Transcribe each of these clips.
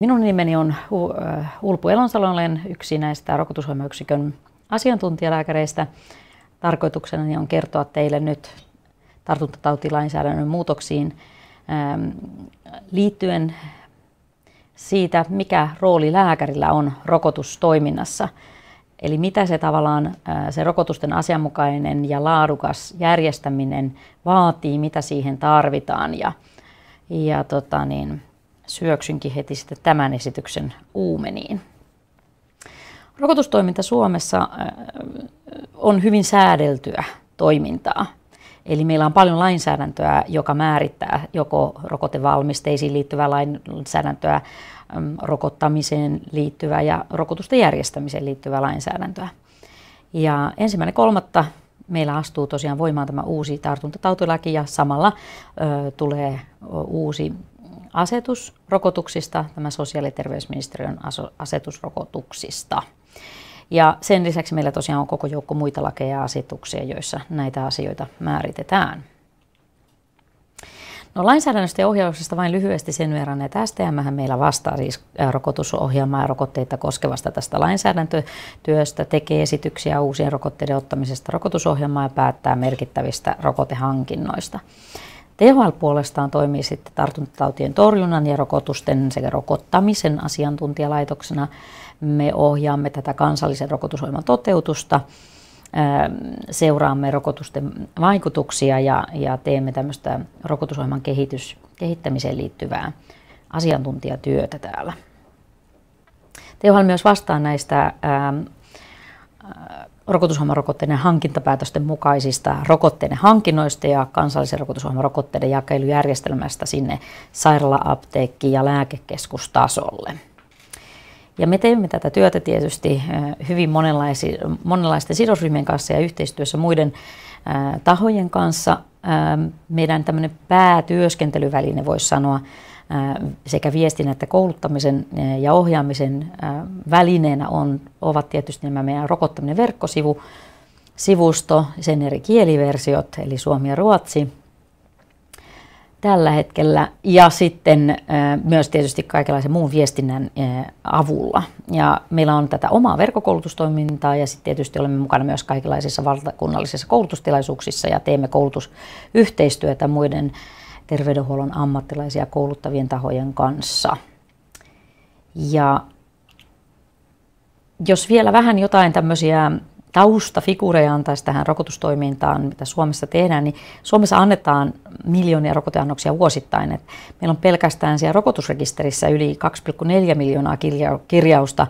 Minun nimeni on Ulpu Elonsalo, olen yksi näistä rokotusohjelmayksikön asiantuntijalääkäreistä. Tarkoituksena on kertoa teille nyt tartuntatautilainsäädännön muutoksiin liittyen siitä, mikä rooli lääkärillä on rokotustoiminnassa. Eli mitä se tavallaan se rokotusten asianmukainen ja laadukas järjestäminen vaatii, mitä siihen tarvitaan. Ja, ja tota niin, syöksynkin heti sitten tämän esityksen uumeniin. Rokotustoiminta Suomessa äh, on hyvin säädeltyä toimintaa. Eli meillä on paljon lainsäädäntöä, joka määrittää joko rokotevalmisteisiin liittyvää lainsäädäntöä, rokottamiseen liittyvää ja rokotusten järjestämiseen liittyvää lainsäädäntöä. Ja ensimmäinen kolmatta meillä astuu tosiaan voimaan tämä uusi tartuntatautilaki ja samalla ö, tulee uusi asetus rokotuksista, tämä sosiaali- ja terveysministeriön asetus rokotuksista. Ja sen lisäksi meillä tosiaan on koko joukko muita lakeja ja asetuksia, joissa näitä asioita määritetään. No, lainsäädännöstä ja ohjauksesta vain lyhyesti sen verran, että STM meillä vastaa siis rokotusohjelmaa ja rokotteita koskevasta tästä lainsäädäntötyöstä, tekee esityksiä uusien rokotteiden ottamisesta rokotusohjelmaa ja päättää merkittävistä rokotehankinnoista. THL puolestaan toimii sitten tartuntatautien torjunnan ja rokotusten sekä rokottamisen asiantuntijalaitoksena. Me ohjaamme tätä kansallisen rokotusohjelman toteutusta, seuraamme rokotusten vaikutuksia ja, ja teemme tämmöistä rokotusohjelman kehitys, kehittämiseen liittyvää asiantuntijatyötä täällä. THL myös vastaa näistä ää, rokotusohjelmarokotteiden hankintapäätösten mukaisista rokotteiden hankinnoista ja kansallisen rokotusohjelmarokotteiden jakelujärjestelmästä sinne sairaala, apteekki ja lääkekeskustasolle. Ja me teemme tätä työtä tietysti hyvin monenlaisten sidosryhmien kanssa ja yhteistyössä muiden tahojen kanssa. Meidän tämmöinen päätyöskentelyväline voisi sanoa sekä viestinnän että kouluttamisen ja ohjaamisen välineenä on, ovat tietysti nämä meidän rokottaminen verkkosivu, sivusto, sen eri kieliversiot, eli suomi ja ruotsi tällä hetkellä, ja sitten myös tietysti kaikenlaisen muun viestinnän avulla. Ja meillä on tätä omaa verkkokoulutustoimintaa, ja sitten tietysti olemme mukana myös kaikenlaisissa valtakunnallisissa koulutustilaisuuksissa, ja teemme koulutusyhteistyötä muiden terveydenhuollon ammattilaisia kouluttavien tahojen kanssa. Ja jos vielä vähän jotain tämmöisiä taustafigureja antaisi tähän rokotustoimintaan, mitä Suomessa tehdään, niin Suomessa annetaan miljoonia rokoteannoksia vuosittain. Et meillä on pelkästään siellä rokotusrekisterissä yli 2,4 miljoonaa kirjausta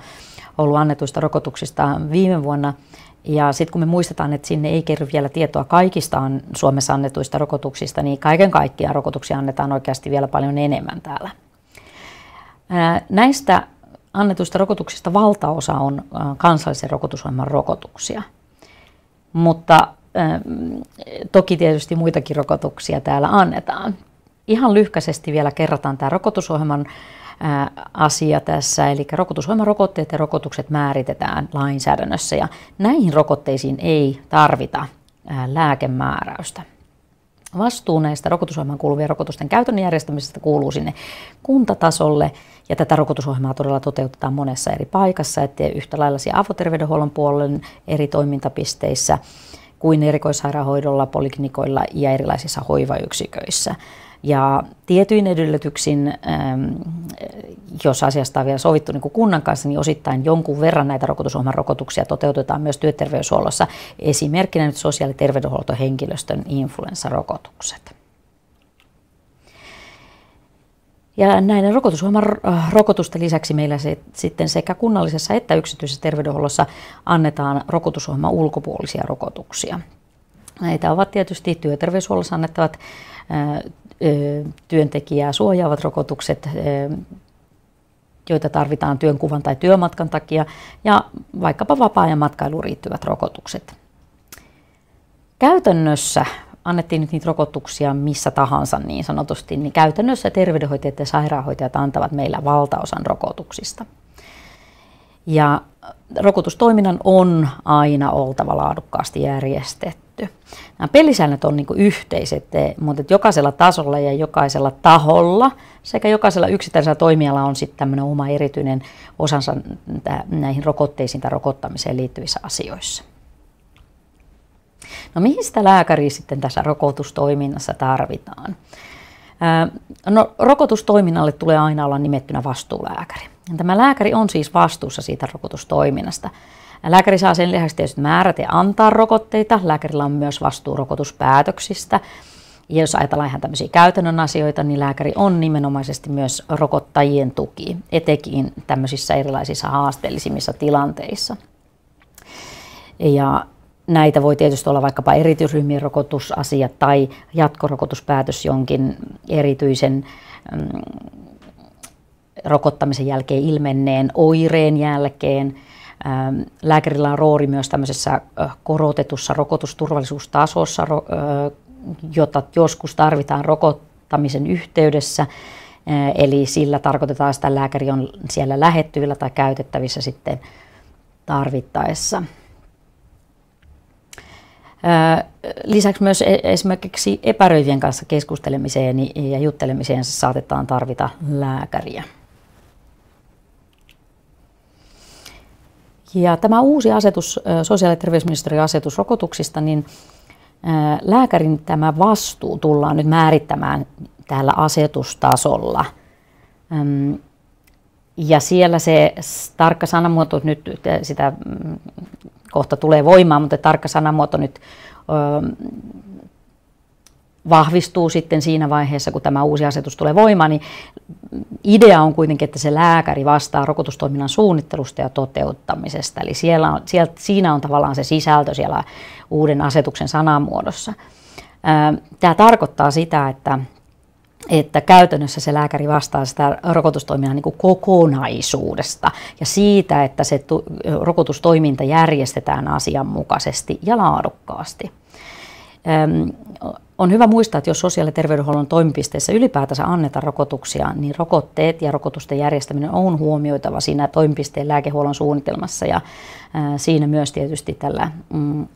ollut annetuista rokotuksista viime vuonna – ja sitten kun me muistetaan, että sinne ei kerry vielä tietoa kaikista Suomessa annetuista rokotuksista, niin kaiken kaikkiaan rokotuksia annetaan oikeasti vielä paljon enemmän täällä. Näistä annetuista rokotuksista valtaosa on kansallisen rokotusohjelman rokotuksia. Mutta toki tietysti muitakin rokotuksia täällä annetaan. Ihan lyhkäisesti vielä kerrataan tämä rokotusohjelman asia tässä, eli rokotusohjelmarokotteet ja rokotukset määritetään lainsäädännössä ja näihin rokotteisiin ei tarvita lääkemääräystä. Vastuu näistä rokotusohjelmaan kuuluvien rokotusten käytön järjestämisestä kuuluu sinne kuntatasolle ja tätä rokotusohjelmaa todella toteutetaan monessa eri paikassa, että yhtä lailla siellä avoterveydenhuollon puolen eri toimintapisteissä kuin erikoissairaanhoidolla, poliklinikoilla ja erilaisissa hoivayksiköissä. Ja tietyin edellytyksin, ähm, jos asiasta on vielä sovittu niin kuin kunnan kanssa, niin osittain jonkun verran näitä rokotusohjelman rokotuksia toteutetaan myös työterveyshuollossa. Esimerkkinä nyt sosiaali- ja terveydenhuoltohenkilöstön influenssarokotukset. Ja näiden rokotusohjelman äh, rokotusten lisäksi meillä se, sitten sekä kunnallisessa että yksityisessä terveydenhuollossa annetaan rokotusohjelman ulkopuolisia rokotuksia. Näitä ovat tietysti työterveyshuollossa annettavat äh, työntekijää suojaavat rokotukset, joita tarvitaan työnkuvan tai työmatkan takia, ja vaikkapa vapaa-ajan matkailuun riittyvät rokotukset. Käytännössä annettiin nyt niitä rokotuksia missä tahansa niin sanotusti, niin käytännössä terveydenhoitajat ja sairaanhoitajat antavat meillä valtaosan rokotuksista. Ja rokotustoiminnan on aina oltava laadukkaasti järjestetty. Nämä pelisäännöt on niin yhteiset, mutta jokaisella tasolla ja jokaisella taholla sekä jokaisella yksittäisellä toimijalla on sitten tämmöinen oma erityinen osansa näihin rokotteisiin tai rokottamiseen liittyvissä asioissa. No mihin sitä lääkäriä sitten tässä rokotustoiminnassa tarvitaan? No, rokotustoiminnalle tulee aina olla nimettynä vastuulääkäri. Tämä lääkäri on siis vastuussa siitä rokotustoiminnasta. Lääkäri saa sen lisäksi tietysti määrätä ja antaa rokotteita. Lääkärillä on myös vastuu rokotuspäätöksistä. Ja jos ajatellaan ihan tämmöisiä käytännön asioita, niin lääkäri on nimenomaisesti myös rokottajien tuki, etenkin tämmöisissä erilaisissa haasteellisimmissa tilanteissa. Ja näitä voi tietysti olla vaikkapa erityisryhmien rokotusasiat tai jatkorokotuspäätös jonkin erityisen mm, rokottamisen jälkeen ilmenneen oireen jälkeen. Ähm, lääkärillä on rooli myös tämmöisessä korotetussa rokotusturvallisuustasossa, jota joskus tarvitaan rokottamisen yhteydessä. Eli sillä tarkoitetaan, että lääkäri on siellä lähettyvillä tai käytettävissä sitten tarvittaessa. Lisäksi myös e-, esimerkiksi epäröivien kanssa keskustelemiseen ja juttelemiseen saatetaan tarvita lääkäriä. Ja tämä uusi asetus, sosiaali- ja terveysministeriön asetus rokotuksista, niin lääkärin tämä vastuu tullaan nyt määrittämään täällä asetustasolla. Ja siellä se tarkka sanamuoto nyt, sitä mm, kohta tulee voimaan, mutta tarkka sanamuoto nyt vahvistuu sitten siinä vaiheessa, kun tämä uusi asetus tulee voimaan, niin idea on kuitenkin, että se lääkäri vastaa rokotustoiminnan suunnittelusta ja toteuttamisesta. Eli siellä on, siellä, siinä on tavallaan se sisältö siellä uuden asetuksen sanamuodossa. Tämä tarkoittaa sitä, että että käytännössä se lääkäri vastaa sitä rokotustoiminnan niin kuin kokonaisuudesta ja siitä, että se rokotustoiminta järjestetään asianmukaisesti ja laadukkaasti on hyvä muistaa, että jos sosiaali- ja terveydenhuollon toimipisteessä ylipäätänsä annetaan rokotuksia, niin rokotteet ja rokotusten järjestäminen on huomioitava siinä toimipisteen lääkehuollon suunnitelmassa ja siinä myös tietysti tällä mm,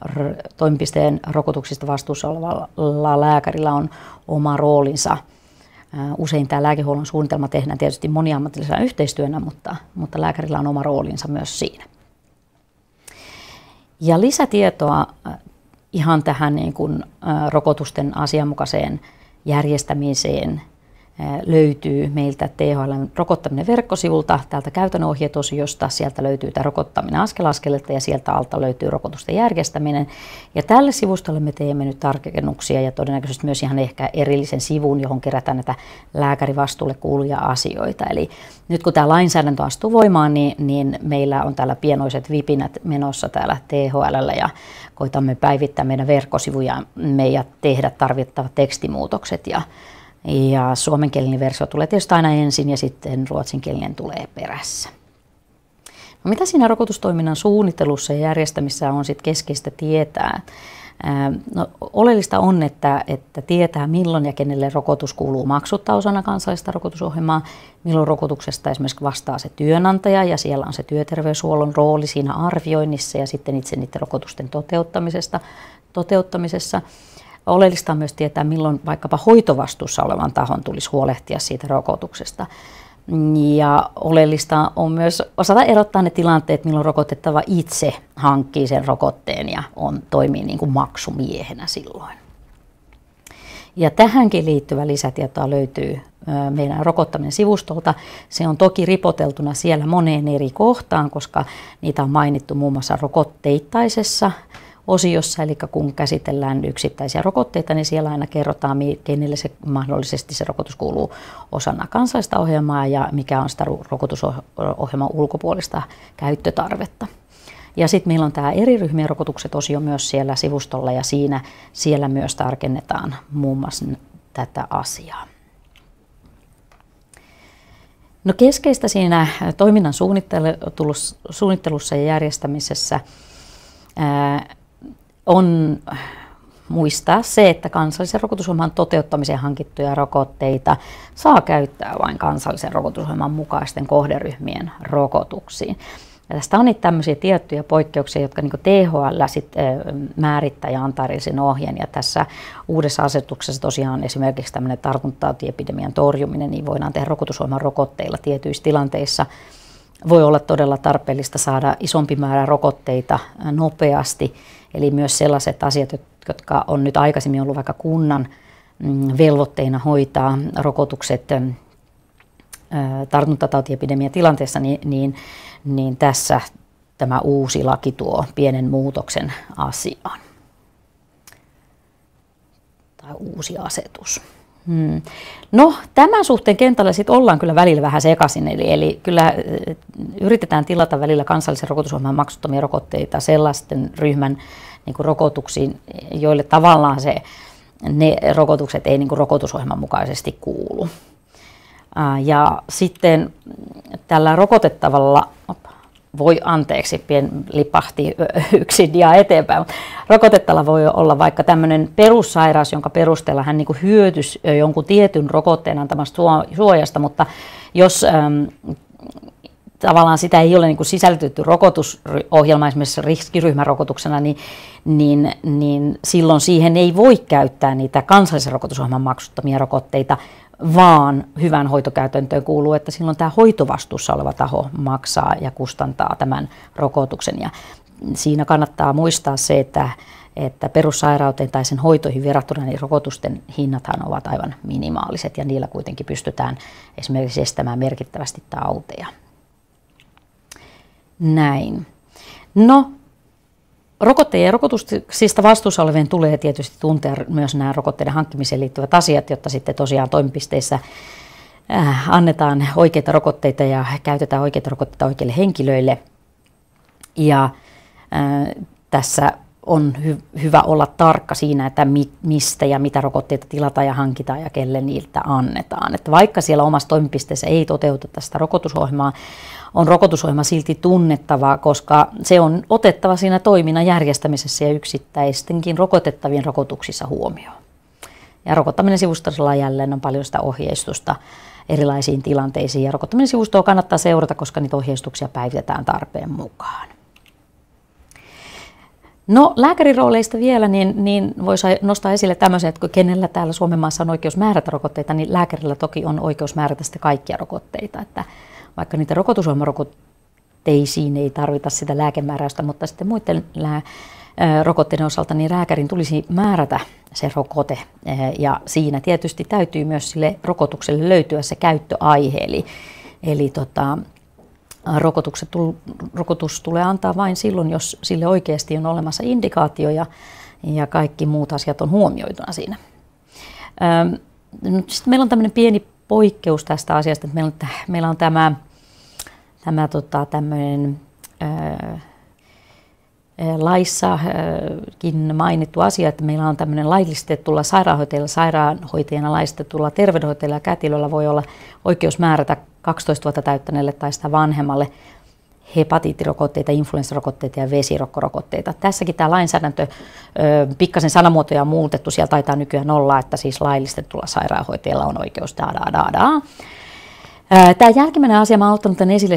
toimipisteen rokotuksista vastuussa olevalla lääkärillä on oma roolinsa. Usein tämä lääkehuollon suunnitelma tehdään tietysti moniammatillisena yhteistyönä, mutta, mutta lääkärillä on oma roolinsa myös siinä. Ja lisätietoa ihan tähän niin kuin, rokotusten asianmukaiseen järjestämiseen löytyy meiltä THL rokottaminen verkkosivulta, täältä käytännön ohjeetosiosta, sieltä löytyy tämä rokottaminen askel askeleelta ja sieltä alta löytyy rokotusten järjestäminen. Ja tälle sivustolle me teemme nyt tarkennuksia ja todennäköisesti myös ihan ehkä erillisen sivun, johon kerätään näitä lääkärivastuulle kuuluja asioita. Eli nyt kun tämä lainsäädäntö astuu voimaan, niin, niin meillä on täällä pienoiset vipinät menossa täällä THL ja koitamme päivittää meidän verkkosivuja ja tehdä tarvittavat tekstimuutokset ja ja suomenkielinen versio tulee tietysti aina ensin ja sitten ruotsinkielinen tulee perässä. No mitä siinä rokotustoiminnan suunnittelussa ja järjestämisessä on sitten keskeistä tietää? No, oleellista on, että, että tietää milloin ja kenelle rokotus kuuluu maksutta osana kansallista rokotusohjelmaa, milloin rokotuksesta esimerkiksi vastaa se työnantaja ja siellä on se työterveyshuollon rooli siinä arvioinnissa ja sitten itse niiden rokotusten toteuttamisesta, toteuttamisessa. Oleellista on myös tietää, milloin vaikkapa hoitovastuussa olevan tahon tulisi huolehtia siitä rokotuksesta. Ja oleellista on myös osata erottaa ne tilanteet, milloin rokotettava itse hankkii sen rokotteen ja on, toimii niin kuin maksumiehenä silloin. Ja tähänkin liittyvä lisätietoa löytyy meidän rokottaminen sivustolta. Se on toki ripoteltuna siellä moneen eri kohtaan, koska niitä on mainittu muun muassa rokotteittaisessa osiossa, eli kun käsitellään yksittäisiä rokotteita, niin siellä aina kerrotaan, kenelle se mahdollisesti se rokotus kuuluu osana kansallista ohjelmaa ja mikä on sitä rokotusohjelman ulkopuolista käyttötarvetta. Ja sitten meillä on tämä eri ryhmien rokotukset osio myös siellä sivustolla ja siinä siellä myös tarkennetaan muun muassa tätä asiaa. No keskeistä siinä toiminnan suunnittelussa ja järjestämisessä on muistaa se, että kansallisen rokotusohjelman toteuttamiseen hankittuja rokotteita saa käyttää vain kansallisen rokotusohjelman mukaisten kohderyhmien rokotuksiin. Ja tästä on niitä tämmöisiä tiettyjä poikkeuksia, jotka niin THL sit, määrittää ja antaa sen ohjeen. Ja tässä uudessa asetuksessa tosiaan esimerkiksi tämmöinen tartuntatautiepidemian torjuminen, niin voidaan tehdä rokotusohjelman rokotteilla tietyissä tilanteissa. Voi olla todella tarpeellista saada isompi määrä rokotteita nopeasti, eli myös sellaiset asiat, jotka on nyt aikaisemmin ollut vaikka kunnan mm, velvoitteina hoitaa rokotukset tartuntatautiepidemian tilanteessa, niin, niin, niin tässä tämä uusi laki tuo pienen muutoksen asiaan. Tai uusi asetus. Hmm. No tämän suhteen kentällä sitten ollaan kyllä välillä vähän sekaisin, eli, eli kyllä yritetään tilata välillä kansallisen rokotusohjelman maksuttomia rokotteita sellaisten ryhmän niin kuin rokotuksiin, joille tavallaan se, ne rokotukset ei niin kuin rokotusohjelman mukaisesti kuulu. Ja sitten tällä rokotettavalla, voi anteeksi, pien lipahti yksi dia eteenpäin, rokotettavalla voi olla vaikka tämmöinen perussairaus, jonka perusteella hän niin hyötys jonkun tietyn rokotteen antamasta suojasta, mutta jos äm, tavallaan sitä ei ole niin sisällytetty rokotusohjelma esimerkiksi riskiryhmärokotuksena, niin, niin, niin silloin siihen ei voi käyttää niitä kansallisen rokotusohjelman maksuttomia rokotteita, vaan hyvän hoitokäytäntöön kuuluu, että silloin tämä hoitovastuussa oleva taho maksaa ja kustantaa tämän rokotuksen. Ja siinä kannattaa muistaa se, että, että perussairauteen tai sen hoitoihin verrattuna niin rokotusten hinnathan ovat aivan minimaaliset ja niillä kuitenkin pystytään esimerkiksi estämään merkittävästi tauteja. Näin. No, Rokotteiden ja rokotuksista vastuussa olevien tulee tietysti tuntea myös nämä rokotteiden hankkimiseen liittyvät asiat, jotta sitten tosiaan toimipisteissä äh, annetaan oikeita rokotteita ja käytetään oikeita rokotteita oikeille henkilöille. Ja äh, tässä on hy- hyvä olla tarkka siinä, että mi- mistä ja mitä rokotteita tilataan ja hankitaan ja kelle niiltä annetaan. Että vaikka siellä omassa toimipisteessä ei toteuteta sitä rokotusohjelmaa, on rokotusohjelma silti tunnettava, koska se on otettava siinä toiminnan järjestämisessä ja yksittäistenkin rokotettavien rokotuksissa huomioon. Ja rokottaminen sivustolla jälleen on paljon sitä ohjeistusta erilaisiin tilanteisiin. Ja rokottaminen sivustoa kannattaa seurata, koska niitä ohjeistuksia päivitetään tarpeen mukaan. No lääkärin rooleista vielä, niin, niin voisi nostaa esille tämmöisen, että kenellä täällä Suomen maassa on oikeus määrätä rokotteita, niin lääkärillä toki on oikeus määrätä sitten kaikkia rokotteita. Että vaikka niitä rokotusohjelmarokotteisiin ei tarvita sitä lääkemääräystä, mutta sitten muiden lää, rokotteiden osalta niin lääkärin tulisi määrätä se rokote. Ja siinä tietysti täytyy myös sille rokotukselle löytyä se käyttöaihe. Eli, eli tota, rokotukset, rokotus tulee antaa vain silloin, jos sille oikeasti on olemassa indikaatio ja, ja kaikki muut asiat on huomioituna siinä. Sitten meillä on tämmöinen pieni poikkeus tästä asiasta, meillä on, meillä on tämä, tämä tota, tämmöinen laissakin mainittu asia, että meillä on tämmöinen laillistettulla sairaanhoitajalla, sairaanhoitajana laillistettulla terveydenhoitajalla ja kätilöllä voi olla oikeus määrätä 12 vuotta täyttäneelle tai sitä vanhemmalle hepatiittirokotteita, influenssarokotteita ja vesirokkorokotteita. Tässäkin tämä lainsäädäntö, pikkasen sanamuotoja on muutettu, siellä taitaa nykyään olla, että siis laillistetulla sairaanhoitajalla on oikeus da da da da. Tämä jälkimmäinen asia, mä oon ottanut tämän esille,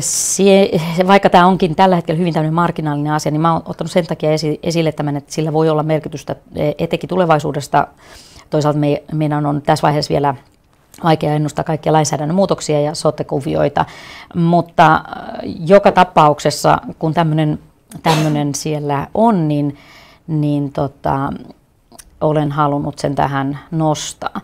vaikka tämä onkin tällä hetkellä hyvin tämmöinen marginaalinen asia, niin mä oon ottanut sen takia esille tämän, että sillä voi olla merkitystä e, etenkin tulevaisuudesta. Toisaalta me, meidän on tässä vaiheessa vielä vaikea ennustaa kaikkia lainsäädännön muutoksia ja sote-kuvioita, mutta äh, joka tapauksessa, kun tämmöinen siellä on, niin, niin tota, olen halunnut sen tähän nostaa.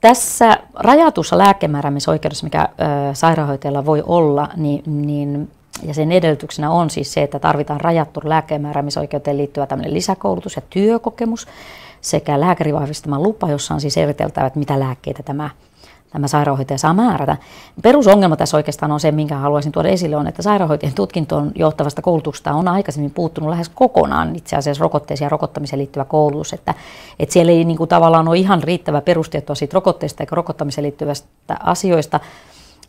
Tässä rajatussa lääkemääräämisoikeudessa, mikä ö, sairaanhoitajalla voi olla, niin, niin ja sen edellytyksenä on siis se, että tarvitaan rajattu lääkemääräämisoikeuteen liittyvä tämmöinen lisäkoulutus ja työkokemus sekä lääkärivahvistama lupa, jossa on siis eriteltävä, että mitä lääkkeitä tämä tämä sairaanhoitaja saa määrätä. Perusongelma tässä oikeastaan on se, minkä haluaisin tuoda esille, on, että sairaanhoitajan tutkintoon johtavasta koulutuksesta on aikaisemmin puuttunut lähes kokonaan itse asiassa rokotteisiin ja rokottamiseen liittyvä koulutus, että, että siellä ei niin kuin, tavallaan ole ihan riittävä perustietoa siitä rokotteista eikä rokottamiseen liittyvästä asioista,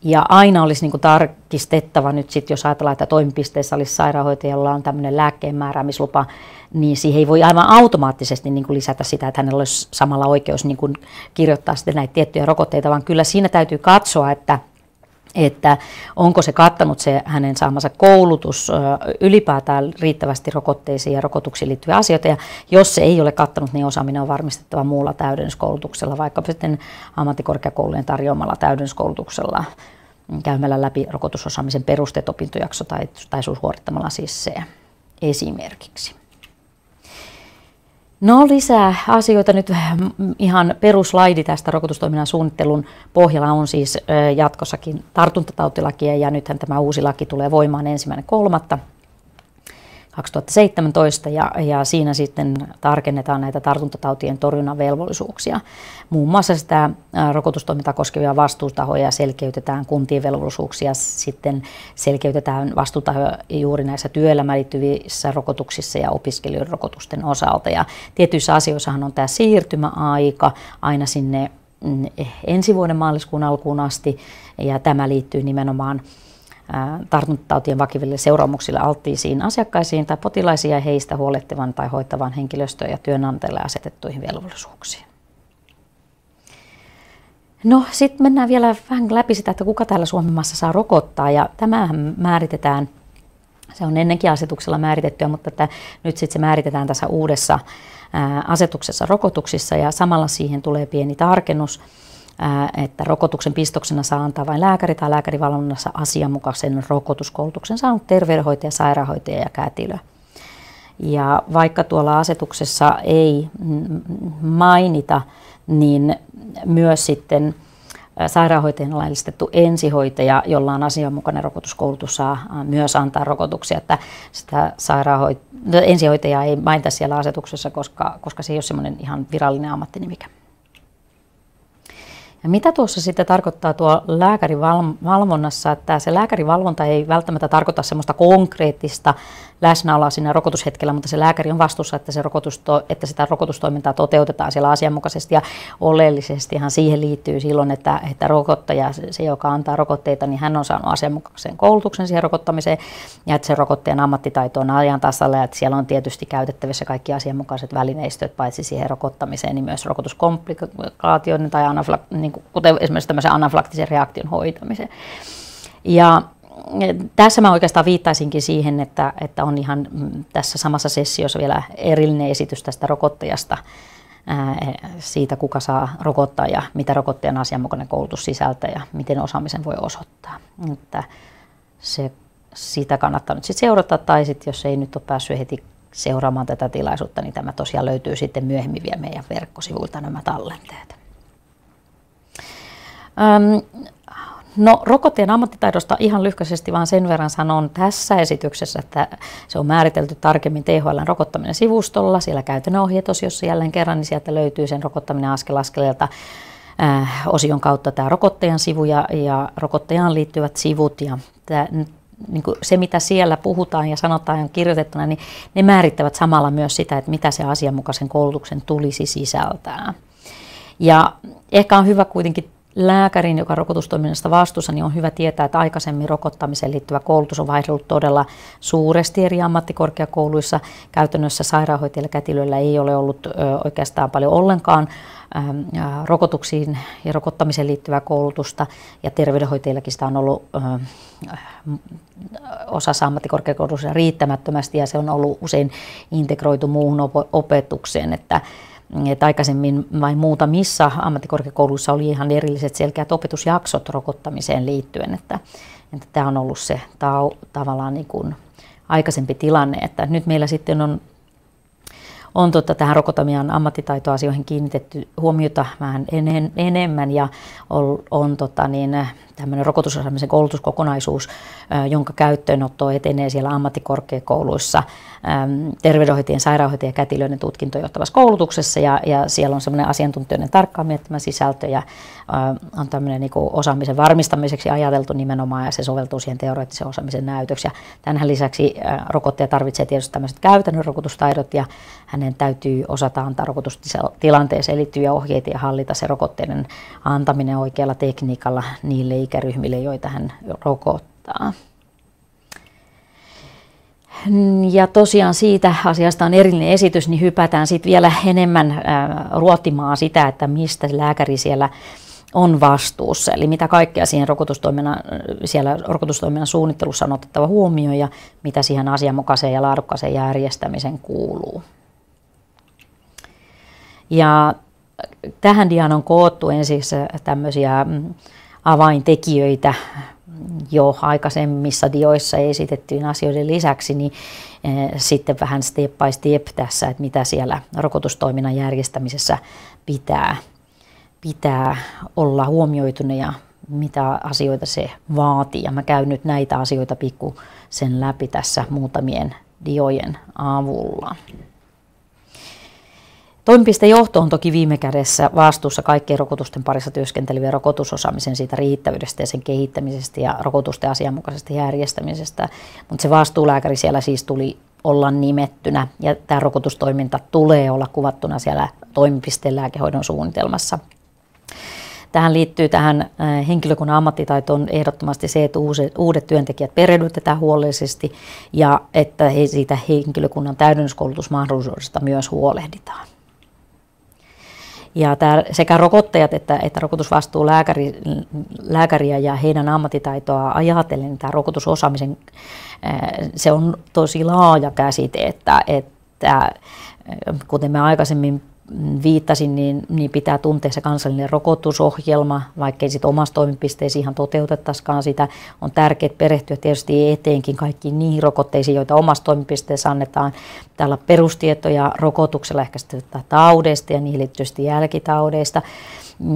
ja aina olisi niin kuin tarkistettava nyt sitten, jos ajatellaan, että toimipisteessä olisi sairaanhoitajalla on tämmöinen lääkkeenmääräämislupa, niin siihen ei voi aivan automaattisesti niin kuin lisätä sitä, että hänellä olisi samalla oikeus niin kuin kirjoittaa sitten näitä tiettyjä rokotteita, vaan kyllä siinä täytyy katsoa, että että onko se kattanut se hänen saamansa koulutus ylipäätään riittävästi rokotteisiin ja rokotuksiin liittyviä asioita. Ja jos se ei ole kattanut, niin osaaminen on varmistettava muulla täydennyskoulutuksella, vaikka sitten ammattikorkeakoulujen tarjoamalla täydennyskoulutuksella käymällä läpi rokotusosaamisen perusteet opintojakso tai, tai suorittamalla siis se esimerkiksi. No lisää asioita nyt. Ihan peruslaidi tästä rokotustoiminnan suunnittelun pohjalla on siis jatkossakin tartuntatautilakia ja nythän tämä uusi laki tulee voimaan ensimmäinen kolmatta 2017 ja, ja siinä sitten tarkennetaan näitä tartuntatautien torjunnan velvollisuuksia. Muun muassa sitä rokotustoimintaa koskevia vastuutahoja selkeytetään, kuntien velvollisuuksia sitten selkeytetään vastuutahoja juuri näissä työelämään liittyvissä rokotuksissa ja opiskelijoiden rokotusten osalta. Ja tietyissä asioissahan on tämä siirtymäaika aina sinne mm, ensi vuoden maaliskuun alkuun asti ja tämä liittyy nimenomaan tartuntatautien vakiville seuraamuksille alttiisiin asiakkaisiin tai potilaisiin ja heistä huolehtivan tai hoitavan henkilöstöön ja työnantajalle asetettuihin velvollisuuksiin. No sitten mennään vielä vähän läpi sitä, että kuka täällä Suomen maassa saa rokottaa ja tämä määritetään, se on ennenkin asetuksella määritettyä, mutta että nyt sitten se määritetään tässä uudessa asetuksessa rokotuksissa ja samalla siihen tulee pieni tarkennus että rokotuksen pistoksena saa antaa vain lääkäri tai lääkärivalvonnassa asianmukaisen rokotuskoulutuksen saanut terveydenhoitaja, sairaanhoitaja ja kätilö. Ja vaikka tuolla asetuksessa ei mainita, niin myös sitten sairaanhoitajan laillistettu ensihoitaja, jolla on asianmukainen rokotuskoulutus, saa myös antaa rokotuksia. Että sitä sairaanhoit- ensihoitajaa ei mainita siellä asetuksessa, koska, koska se ei ole semmoinen ihan virallinen ammattinimike. Mitä tuossa sitten tarkoittaa tuo lääkärivalvonnassa, että se lääkärivalvonta ei välttämättä tarkoita semmoista konkreettista läsnäoloa siinä rokotushetkellä, mutta se lääkäri on vastuussa, että, se rokotusto, että sitä rokotustoimintaa toteutetaan siellä asianmukaisesti ja oleellisestihan siihen liittyy silloin, että, että rokottaja, se joka antaa rokotteita, niin hän on saanut asianmukaisen koulutuksen siihen rokottamiseen ja että se rokottajan ammattitaito on ajan tasalla ja että siellä on tietysti käytettävissä kaikki asianmukaiset välineistöt paitsi siihen rokottamiseen, niin myös rokotuskomplikaatioiden tai anafla- niin kuin, kuten esimerkiksi tämmöisen anaflaktisen reaktion hoitamiseen. Ja tässä mä oikeastaan viittaisinkin siihen, että, että on ihan tässä samassa sessiossa vielä erillinen esitys tästä rokottajasta, siitä kuka saa rokottaa ja mitä rokottajan asianmukainen koulutus sisältää ja miten osaamisen voi osoittaa. Että se, sitä kannattaa nyt sitten seurata tai sitten jos ei nyt ole päässyt heti seuraamaan tätä tilaisuutta, niin tämä tosiaan löytyy sitten myöhemmin vielä meidän verkkosivuilta nämä tallenteet. No rokotteen ammattitaidosta ihan lyhkäisesti vaan sen verran sanon tässä esityksessä, että se on määritelty tarkemmin THLn rokottaminen sivustolla. Siellä käytännön ohjeetosiossa jälleen kerran, niin sieltä löytyy sen rokottaminen askel askeleelta äh, osion kautta tämä rokottajan sivu ja, ja rokottajaan liittyvät sivut. Ja tämä, niin kuin se, mitä siellä puhutaan ja sanotaan ja kirjoitettuna, niin ne määrittävät samalla myös sitä, että mitä se asianmukaisen koulutuksen tulisi sisältää. Ja ehkä on hyvä kuitenkin lääkärin, joka rokotustoiminnasta vastuussa, niin on hyvä tietää, että aikaisemmin rokottamiseen liittyvä koulutus on vaihdellut todella suuresti eri ammattikorkeakouluissa. Käytännössä sairaanhoitajilla kätilöillä ei ole ollut oikeastaan paljon ollenkaan rokotuksiin ja rokottamiseen liittyvää koulutusta, ja terveydenhoitajillakin sitä on ollut osassa ammattikorkeakouluissa riittämättömästi, ja se on ollut usein integroitu muuhun opetukseen, että että aikaisemmin vain muutamissa ammattikorkeakouluissa oli ihan erilliset selkeät opetusjaksot rokottamiseen liittyen, että, että tämä on ollut se tau, tavallaan niin kuin aikaisempi tilanne, että nyt meillä sitten on on tota, tähän rokotamian ammattitaitoasioihin kiinnitetty huomiota vähän enen, enemmän ja on, on tota, niin, tämmöinen rokotusosaamisen koulutuskokonaisuus, jonka käyttöönotto etenee siellä ammattikorkeakouluissa terveydenhoitajien, sairaanhoitajien ja kätilöiden tutkintoon johtavassa koulutuksessa ja, ja siellä on semmoinen asiantuntijoiden tarkkaan miettimä sisältö ja on tämmöinen niin osaamisen varmistamiseksi ajateltu nimenomaan ja se soveltuu siihen teoreettisen osaamisen näytöksi. Ja tämän lisäksi rokottaja tarvitsee tietysti tämmöiset käytännön rokotustaidot ja hänen täytyy osata antaa rokotustilanteeseen liittyviä ohjeita ja hallita se rokotteiden antaminen oikealla tekniikalla niille ikäryhmille, joita hän rokottaa. Ja tosiaan siitä asiasta on erillinen esitys, niin hypätään sitten vielä enemmän ruotimaan sitä, että mistä lääkäri siellä on vastuussa. Eli mitä kaikkea siihen rokotustoiminnan, siellä rokotustoiminnan suunnittelussa on otettava huomioon ja mitä siihen asianmukaiseen ja laadukkaaseen järjestämiseen kuuluu. Ja tähän diaan on koottu ensin tämmöisiä mm, avaintekijöitä jo aikaisemmissa dioissa esitettyjen asioiden lisäksi, niin eh, sitten vähän step by step tässä, että mitä siellä rokotustoiminnan järjestämisessä pitää, pitää olla huomioituna ja mitä asioita se vaatii. Ja mä käyn nyt näitä asioita pikku sen läpi tässä muutamien diojen avulla. Toimipistejohto on toki viime kädessä vastuussa kaikkien rokotusten parissa työskentelevien rokotusosaamisen siitä riittävyydestä ja sen kehittämisestä ja rokotusten asianmukaisesta järjestämisestä, mutta se vastuulääkäri siellä siis tuli olla nimettynä ja tämä rokotustoiminta tulee olla kuvattuna siellä toimipisteen lääkehoidon suunnitelmassa. Tähän liittyy tähän äh, henkilökunnan ammattitaitoon ehdottomasti se, että uudet työntekijät perehdytetään huolellisesti ja että he siitä henkilökunnan täydennyskoulutusmahdollisuudesta myös huolehditaan. Ja tämä, sekä rokottajat että, että rokotusvastuulääkäri, lääkäriä ja heidän ammattitaitoa ajatellen, tämä rokotusosaamisen, se on tosi laaja käsite, että, että kuten me aikaisemmin viittasin, niin, niin pitää tuntea se kansallinen rokotusohjelma, vaikkei sitten omassa toimipisteessä ihan toteutettaisikaan sitä. On tärkeää perehtyä tietysti eteenkin kaikkiin niihin rokotteisiin, joita omassa toimipisteessä annetaan. Täällä perustietoja rokotuksella ehkäistyvistä taudeista ja niihin liittyvistä jälkitaudeista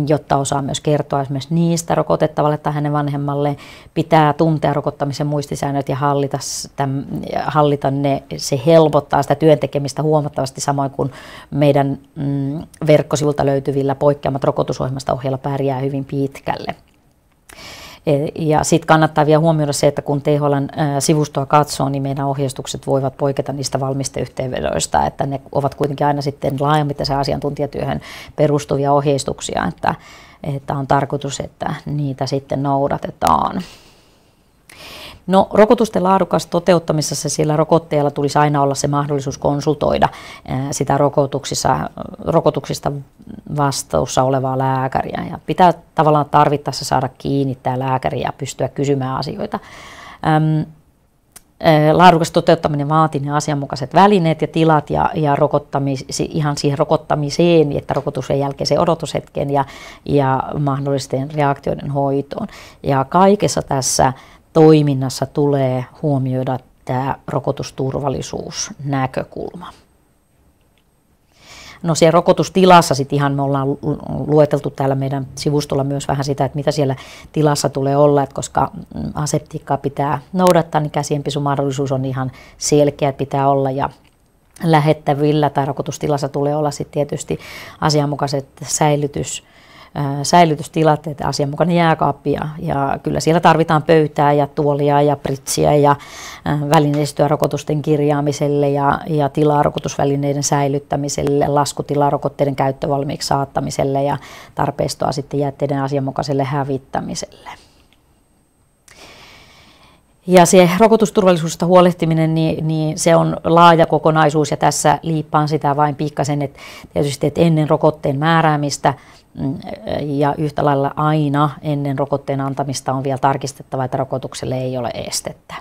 jotta osaa myös kertoa esimerkiksi niistä rokotettavalle tai hänen vanhemmalle. Pitää tuntea rokottamisen muistisäännöt ja hallita, sitä, hallita ne. Se helpottaa sitä työntekemistä huomattavasti samoin kuin meidän mm, verkkosivulta löytyvillä poikkeamat rokotusohjelmasta ohjella pärjää hyvin pitkälle. E, ja sitten kannattaa vielä huomioida se, että kun THLn sivustoa katsoo, niin meidän ohjeistukset voivat poiketa niistä valmisteyhteenvedoista, että ne ovat kuitenkin aina sitten laajamittaisen asiantuntijatyöhön perustuvia ohjeistuksia, että, että on tarkoitus, että niitä sitten noudatetaan. No, rokotusten laadukas toteuttamisessa sillä rokotteella tulisi aina olla se mahdollisuus konsultoida sitä rokotuksissa, rokotuksista vastuussa olevaa lääkäriä. Ja pitää tavallaan tarvittaessa saada kiinni tämä lääkäri ja pystyä kysymään asioita. laadukas toteuttaminen vaatii ne asianmukaiset välineet ja tilat ja, ja rokottamis, ihan siihen rokottamiseen, että rokotuksen jälkeiseen odotushetken ja, ja mahdollisten reaktioiden hoitoon. Ja kaikessa tässä toiminnassa tulee huomioida tämä rokotusturvallisuusnäkökulma. No siellä rokotustilassa sitten ihan me ollaan lueteltu täällä meidän sivustolla myös vähän sitä, että mitä siellä tilassa tulee olla, että koska aseptiikkaa pitää noudattaa, niin käsienpisumahdollisuus on ihan selkeä, että pitää olla ja lähettävillä tai rokotustilassa tulee olla sitten tietysti asianmukaiset säilytys, säilytystilat, että asianmukainen jääkaappi ja, ja kyllä siellä tarvitaan pöytää ja tuolia ja pritsiä ja välineistöä rokotusten kirjaamiselle ja, ja tilaa rokotusvälineiden säilyttämiselle, laskutilaa rokotteiden käyttövalmiiksi saattamiselle ja tarpeistoa sitten jätteiden asianmukaiselle hävittämiselle. Ja se rokotusturvallisuudesta huolehtiminen, niin, niin se on laaja kokonaisuus ja tässä liippaan sitä vain pikkasen, että tietysti että ennen rokotteen määräämistä ja yhtä lailla aina ennen rokotteen antamista on vielä tarkistettava, että rokotukselle ei ole estettä.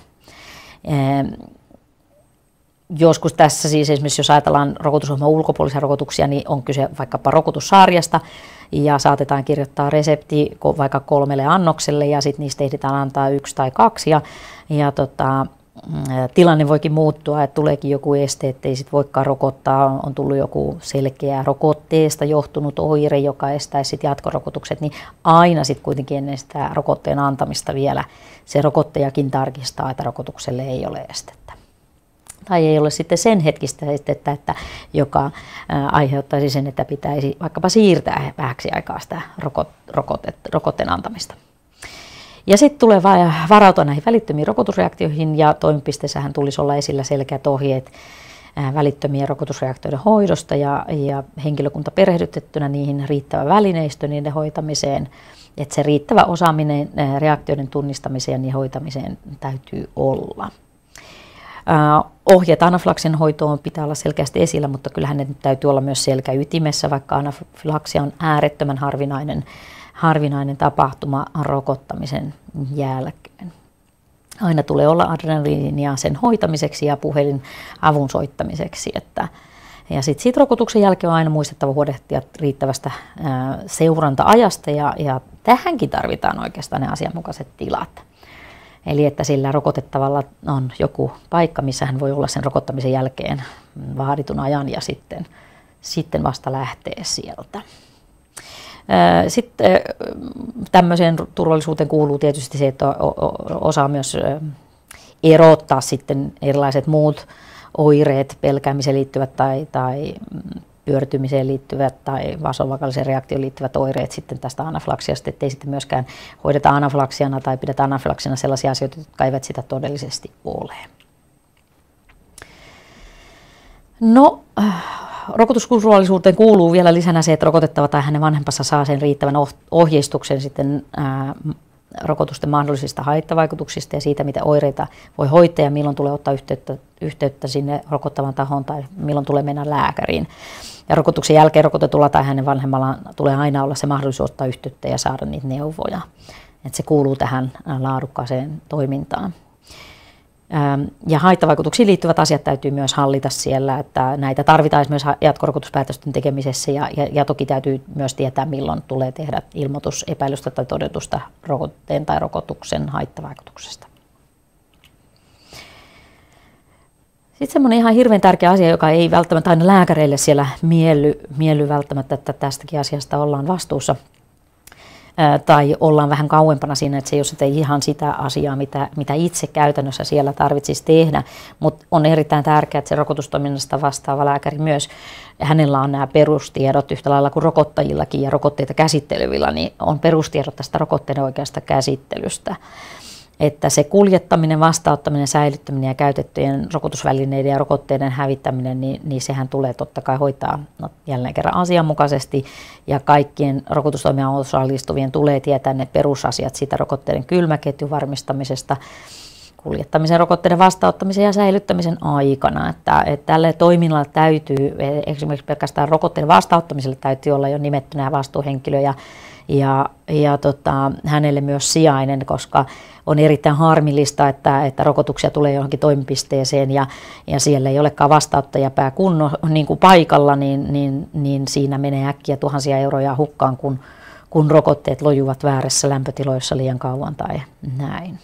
Joskus tässä siis esimerkiksi, jos ajatellaan rokotusohjelman ulkopuolisia rokotuksia, niin on kyse vaikkapa rokotussarjasta ja saatetaan kirjoittaa resepti vaikka kolmelle annokselle ja sitten niistä ehditään antaa yksi tai kaksi ja, ja tota, mm, tilanne voikin muuttua, että tuleekin joku este, ettei sit voikaan rokottaa, on tullut joku selkeä rokotteesta johtunut oire, joka estäisi sit jatkorokotukset, niin aina sitten kuitenkin ennen sitä rokotteen antamista vielä se rokottajakin tarkistaa, että rokotukselle ei ole estettä tai ei ole sitten sen hetkistä estettä, että joka aiheuttaisi sen, että pitäisi vaikkapa siirtää vähäksi aikaa sitä rokotet, rokotteen antamista. Ja sitten tulee varautua näihin välittömiin rokotusreaktioihin ja toimipisteessähän tulisi olla esillä selkeät ohjeet välittömien rokotusreaktioiden hoidosta ja, ja henkilökunta perehdytettynä niihin riittävä välineistö niiden hoitamiseen. Että se riittävä osaaminen reaktioiden tunnistamiseen ja hoitamiseen täytyy olla. Ohjeet anafylaksin hoitoon pitää olla selkeästi esillä, mutta kyllähän ne täytyy olla myös selkäytimessä, vaikka anafylaksia on äärettömän harvinainen harvinainen tapahtuma rokottamisen jälkeen. Aina tulee olla adrenaliinia sen hoitamiseksi ja puhelin avun soittamiseksi. Että, ja sitten siitä rokotuksen jälkeen on aina muistettava huolehtia riittävästä ää, seuranta-ajasta ja, ja tähänkin tarvitaan oikeastaan ne asianmukaiset tilat. Eli että sillä rokotettavalla on joku paikka, missä hän voi olla sen rokottamisen jälkeen vaaditun ajan ja sitten, sitten vasta lähtee sieltä. Sitten tämmöiseen turvallisuuteen kuuluu tietysti se, että osaa myös erottaa sitten erilaiset muut oireet, pelkäämiseen liittyvät tai, tai mm, pyörtymiseen liittyvät tai vasovakalliseen reaktioon liittyvät oireet sitten tästä anaflaksiasta, ettei sitten myöskään hoideta anaflaksiana tai pidetä anaflaksiana sellaisia asioita, jotka eivät sitä todellisesti ole. No, rokotusturvallisuuteen kuuluu vielä lisänä se, että rokotettava tai hänen vanhempansa saa sen riittävän ohjeistuksen sitten ää, rokotusten mahdollisista haittavaikutuksista ja siitä, mitä oireita voi hoitaa ja milloin tulee ottaa yhteyttä, yhteyttä sinne rokottavan tahoon tai milloin tulee mennä lääkäriin. Ja rokotuksen jälkeen rokotetulla tai hänen vanhemmalla tulee aina olla se mahdollisuus ottaa yhteyttä ja saada niitä neuvoja. Että se kuuluu tähän laadukkaaseen toimintaan. Ja haittavaikutuksiin liittyvät asiat täytyy myös hallita siellä, että näitä tarvitaan myös jatkorokotuspäätösten tekemisessä ja, ja, ja toki täytyy myös tietää, milloin tulee tehdä ilmoitus epäilystä tai todetusta rokotteen tai rokotuksen haittavaikutuksesta. Sitten semmoinen ihan hirveän tärkeä asia, joka ei välttämättä aina lääkäreille siellä mielly, mielly välttämättä, että tästäkin asiasta ollaan vastuussa – tai ollaan vähän kauempana siinä, että se ei ole ihan sitä asiaa, mitä, mitä itse käytännössä siellä tarvitsisi tehdä, mutta on erittäin tärkeää, että se rokotustoiminnasta vastaava lääkäri myös, hänellä on nämä perustiedot yhtä lailla kuin rokottajillakin ja rokotteita käsittelevillä, niin on perustiedot tästä rokotteiden oikeasta käsittelystä että se kuljettaminen, vastauttaminen, säilyttäminen ja käytettyjen rokotusvälineiden ja rokotteiden hävittäminen, niin, niin sehän tulee totta kai hoitaa no, jälleen kerran asianmukaisesti ja kaikkien rokotustoimijan osallistuvien tulee tietää ne perusasiat siitä rokotteiden kylmäketjun varmistamisesta, kuljettamisen, rokotteiden vastauttamisen ja säilyttämisen aikana. Että, että tälle toiminnalle täytyy, esimerkiksi pelkästään rokotteiden vastauttamiselle täytyy olla jo nimettynä vastuuhenkilö ja, ja, ja tota, hänelle myös sijainen, koska on erittäin harmillista, että, että rokotuksia tulee johonkin toimipisteeseen ja, ja siellä ei olekaan vastauttajapää kunno, niin kuin paikalla, niin, niin, niin siinä menee äkkiä tuhansia euroja hukkaan, kun, kun rokotteet lojuvat väärässä lämpötiloissa liian kauan tai näin.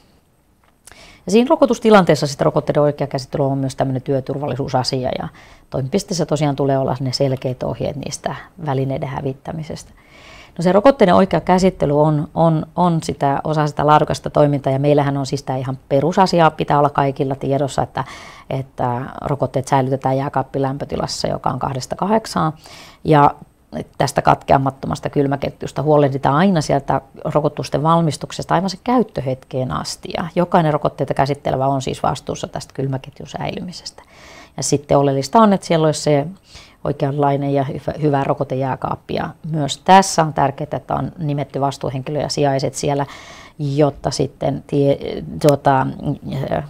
Ja siinä rokotustilanteessa sitten rokotteiden oikea käsittely on myös tämmöinen työturvallisuusasia ja toimipisteessä tosiaan tulee olla ne selkeät ohjeet niistä välineiden hävittämisestä. No se rokotteiden oikea käsittely on, on, on sitä, osa sitä laadukasta toimintaa ja meillähän on siis tämä ihan perusasia, pitää olla kaikilla tiedossa, että, että rokotteet säilytetään jääkaappilämpötilassa, joka on kahdesta kahdeksaan ja tästä katkeamattomasta kylmäketjusta huolehditaan aina sieltä rokotusten valmistuksesta aivan se käyttöhetkeen asti. Ja jokainen rokotteita käsittelevä on siis vastuussa tästä kylmäketjun säilymisestä. Ja sitten oleellista on, että siellä olisi se oikeanlainen ja hyvä, hyvä rokotejääkaappi. Ja myös tässä on tärkeää, että on nimetty vastuuhenkilö ja sijaiset siellä, jotta sitten tie, tuota,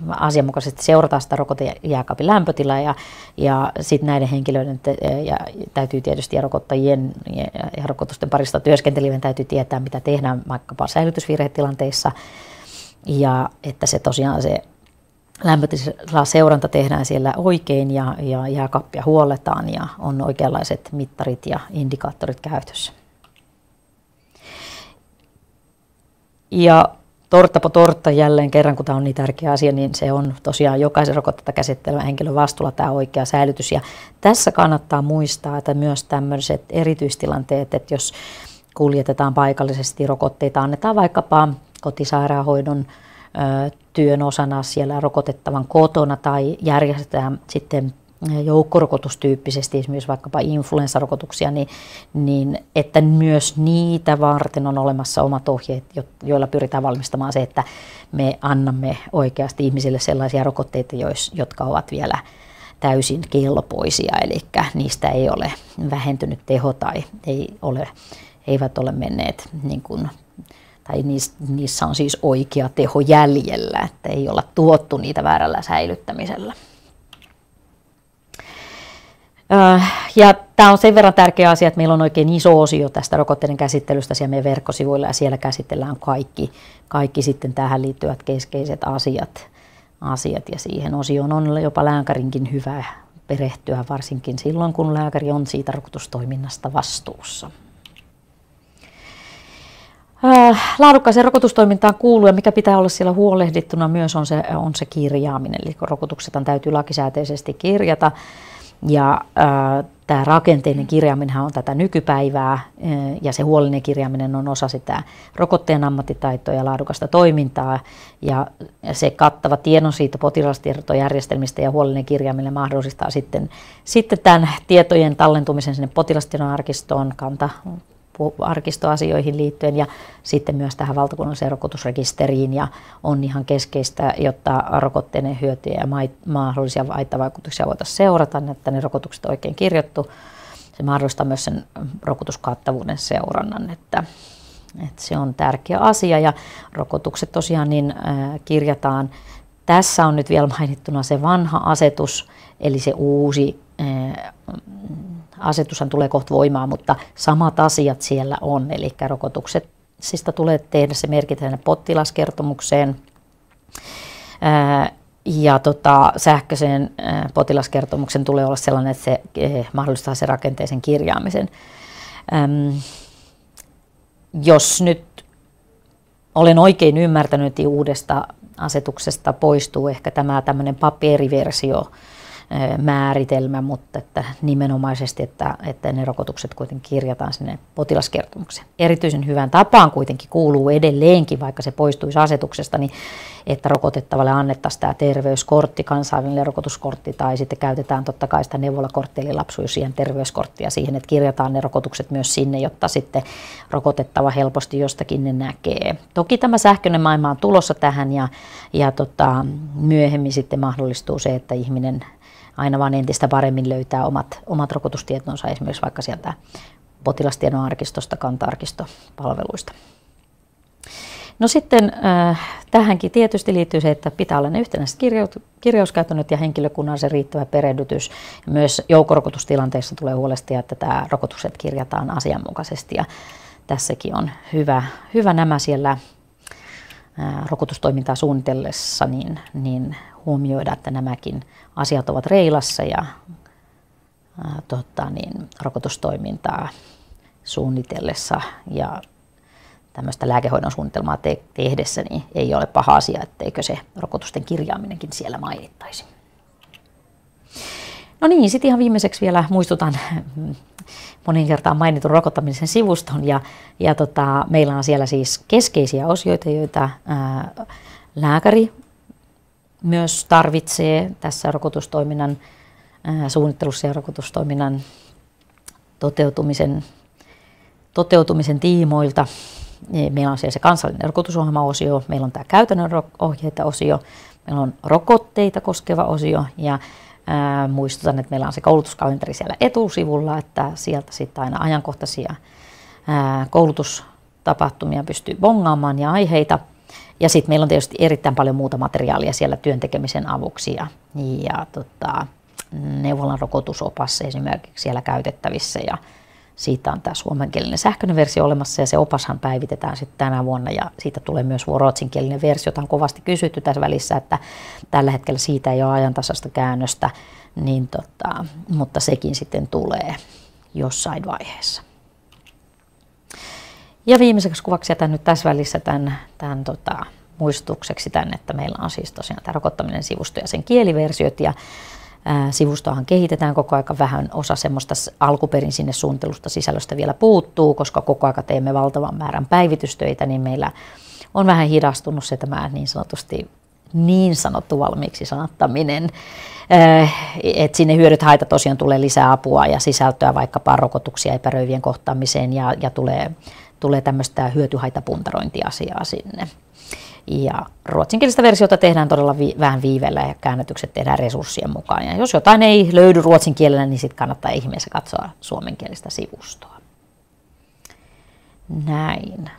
asianmukaisesti seurataan sitä rokotejääkaapin lämpötilaa ja, ja sitten näiden henkilöiden te, ja täytyy tietysti ja rokottajien ja, ja rokotusten parista työskentelevien täytyy tietää, mitä tehdään vaikkapa säilytysvirhetilanteissa ja että se tosiaan se lämpötila seuranta tehdään siellä oikein ja, ja jääkappia huolletaan ja on oikeanlaiset mittarit ja indikaattorit käytössä. Ja torttapo tortta jälleen kerran, kun tämä on niin tärkeä asia, niin se on tosiaan jokaisen rokotetta käsittelevän henkilön vastuulla tämä oikea säilytys. Ja tässä kannattaa muistaa, että myös tämmöiset erityistilanteet, että jos kuljetetaan paikallisesti rokotteita, annetaan vaikkapa kotisairaanhoidon työn osana siellä rokotettavan kotona tai järjestetään sitten joukkorokotustyyppisesti, esimerkiksi vaikkapa influenssarokotuksia, niin, niin että myös niitä varten on olemassa omat ohjeet, joilla pyritään valmistamaan se, että me annamme oikeasti ihmisille sellaisia rokotteita, jotka ovat vielä täysin kelpoisia, eli niistä ei ole vähentynyt teho tai ei ole, eivät ole menneet niin kuin tai niissä on siis oikea teho jäljellä, että ei olla tuottu niitä väärällä säilyttämisellä. Ja tämä on sen verran tärkeä asia, että meillä on oikein iso osio tästä rokotteiden käsittelystä siellä meidän verkkosivuilla ja siellä käsitellään kaikki, kaikki sitten tähän liittyvät keskeiset asiat, asiat ja siihen osioon on jopa lääkärinkin hyvä perehtyä, varsinkin silloin kun lääkäri on siitä rokotustoiminnasta vastuussa. Laadukkaaseen rokotustoimintaan kuuluu ja mikä pitää olla siellä huolehdittuna myös on se, on se kirjaaminen. Eli rokotukset täytyy lakisääteisesti kirjata ja äh, tämä rakenteinen kirjaaminen on tätä nykypäivää äh, ja se huolellinen kirjaaminen on osa sitä rokotteen ammattitaitoa ja laadukasta toimintaa. Ja se kattava tiedonsiito potilastietojärjestelmistä ja huolellinen kirjaaminen mahdollistaa sitten, sitten tämän tietojen tallentumisen sinne potilastiedon arkistoon, kanta arkistoasioihin liittyen ja sitten myös tähän valtakunnalliseen rokotusrekisteriin ja on ihan keskeistä, jotta rokotteiden hyötyjä ja mahdollisia haittavaikutuksia voitaisiin seurata, että ne rokotukset on oikein kirjattu. Se mahdollistaa myös sen rokotuskattavuuden seurannan, että, että se on tärkeä asia ja rokotukset tosiaan niin kirjataan. Tässä on nyt vielä mainittuna se vanha asetus, eli se uusi asetushan tulee kohta voimaan, mutta samat asiat siellä on, eli rokotukset Sistä tulee tehdä se merkitään potilaskertomukseen ja tota, sähköisen potilaskertomuksen tulee olla sellainen, että se eh, mahdollistaa se rakenteisen kirjaamisen. jos nyt olen oikein ymmärtänyt, niin uudesta asetuksesta poistuu ehkä tämä tämmöinen paperiversio, määritelmä, mutta että nimenomaisesti, että, että ne rokotukset kuitenkin kirjataan sinne potilaskertomukseen. Erityisen hyvän tapaan kuitenkin kuuluu edelleenkin, vaikka se poistuisi asetuksesta, niin että rokotettavalle annettaisiin tämä terveyskortti, kansainvälinen rokotuskortti, tai sitten käytetään totta kai sitä neuvolakorttia, eli lapsuusien terveyskorttia siihen, että kirjataan ne rokotukset myös sinne, jotta sitten rokotettava helposti jostakin ne näkee. Toki tämä sähköinen maailma on tulossa tähän, ja, ja tota, myöhemmin sitten mahdollistuu se, että ihminen aina vaan entistä paremmin löytää omat, omat rokotustietonsa esimerkiksi vaikka sieltä potilastiedon arkistosta, kanta-arkistopalveluista. No sitten äh, tähänkin tietysti liittyy se, että pitää olla ne yhtenäiset kirjauskäytännöt ja henkilökunnan se riittävä perehdytys. Myös joukorokotustilanteissa tulee huolestia, että tämä rokotukset kirjataan asianmukaisesti ja tässäkin on hyvä, hyvä nämä siellä äh, rokotustoimintaa suunnitellessa niin, niin huomioida, että nämäkin asiat ovat reilassa ja ää, tota, niin, rokotustoimintaa suunnitellessa ja tämmöistä lääkehoidon suunnitelmaa te- tehdessä niin ei ole paha asia, etteikö se rokotusten kirjaaminenkin siellä mainittaisi. No niin, sitten ihan viimeiseksi vielä muistutan monin kertaan mainitun rokottamisen sivuston ja, ja tota, meillä on siellä siis keskeisiä osioita, joita ää, lääkäri myös tarvitsee tässä rokotustoiminnan suunnittelussa ja rokotustoiminnan toteutumisen, toteutumisen tiimoilta. Meillä on siellä se kansallinen rokotusohjelma-osio, meillä on tämä käytännön ohjeita osio, meillä on rokotteita koskeva osio ja ää, muistutan, että meillä on se koulutuskalenteri siellä etusivulla, että sieltä sitten aina ajankohtaisia ää, koulutustapahtumia pystyy bongaamaan ja aiheita – ja sitten meillä on tietysti erittäin paljon muuta materiaalia siellä työntekemisen avuksi. Ja, ja tota, neuvolan rokotusopas esimerkiksi siellä käytettävissä. Ja siitä on tämä suomenkielinen sähköinen versio olemassa. Ja se opashan päivitetään sitten tänä vuonna. Ja siitä tulee myös ruotsinkielinen versio, jota on kovasti kysytty tässä välissä, että tällä hetkellä siitä ei ole ajantasasta käännöstä, niin tota, mutta sekin sitten tulee jossain vaiheessa. Ja viimeiseksi kuvaksi jätän nyt tässä välissä tämän, tämän tota, muistutukseksi tänne, että meillä on siis tosiaan tämä rokottaminen sivusto ja sen kieliversiot ja sivustoahan kehitetään koko aika vähän. Osa semmoista alkuperin sinne suunnitelusta sisällöstä vielä puuttuu, koska koko aika teemme valtavan määrän päivitystöitä, niin meillä on vähän hidastunut se tämä niin sanotusti niin sanottu valmiiksi sanottaminen. että sinne hyödyt haita tosiaan tulee lisää apua ja sisältöä vaikkapa rokotuksia epäröivien kohtaamiseen ja, ja tulee tulee tämmöistä hyötyhaitapuntarointiasiaa sinne. Ja ruotsinkielistä versiota tehdään todella vi- vähän viivellä ja käännötykset tehdään resurssien mukaan. Ja jos jotain ei löydy ruotsin kielellä, niin sitten kannattaa ihmeessä katsoa suomenkielistä sivustoa. Näin.